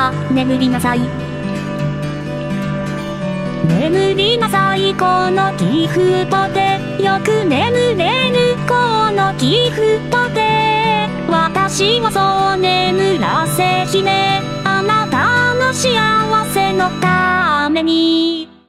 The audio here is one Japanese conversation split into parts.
さ、眠りなさい。眠りなさい、このギフトで。よく眠れる、このギフトで。私をそう眠らせ姫。あなたの幸せのために。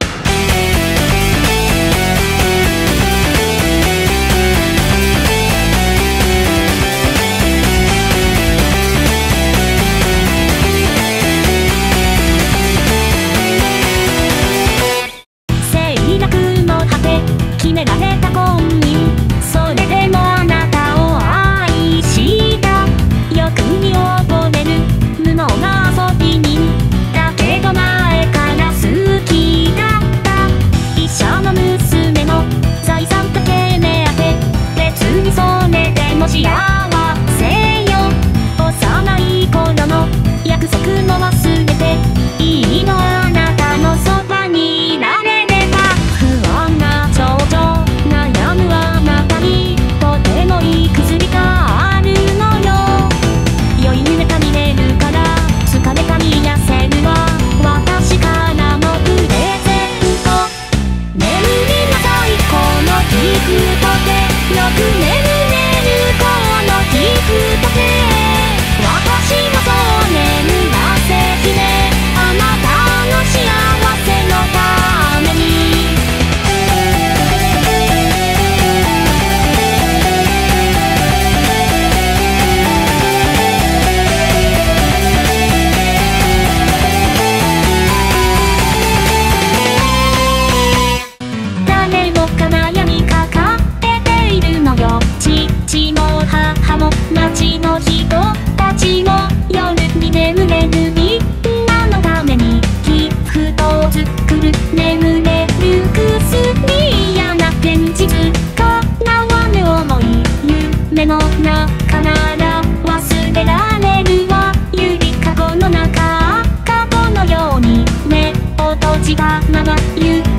がまばゆ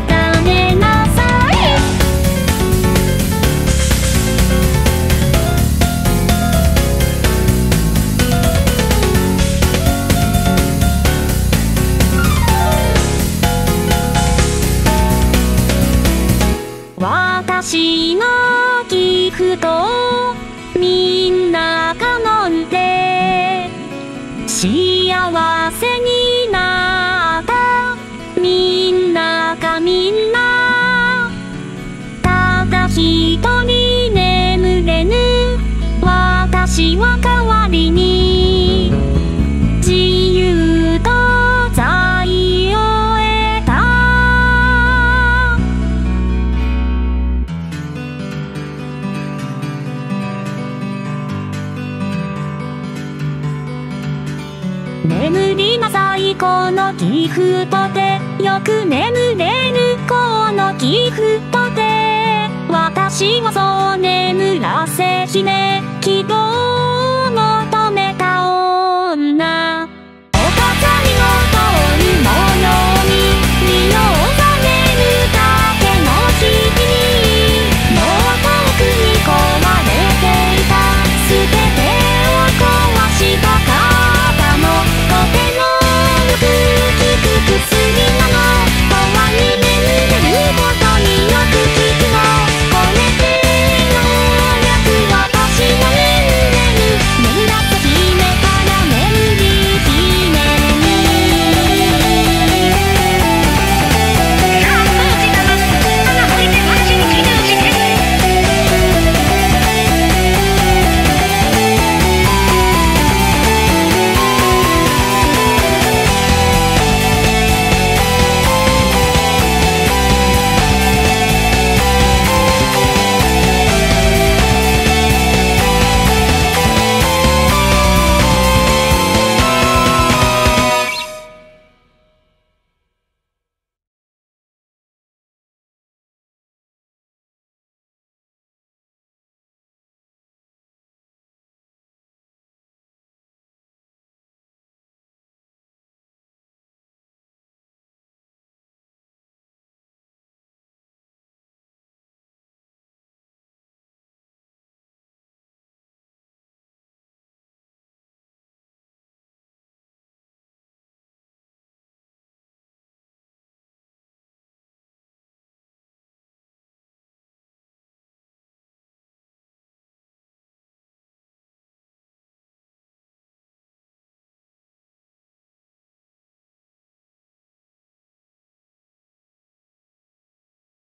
幸せに眠りなさいこのギフトでよく眠れぬこのギフトで私をそう眠らせひ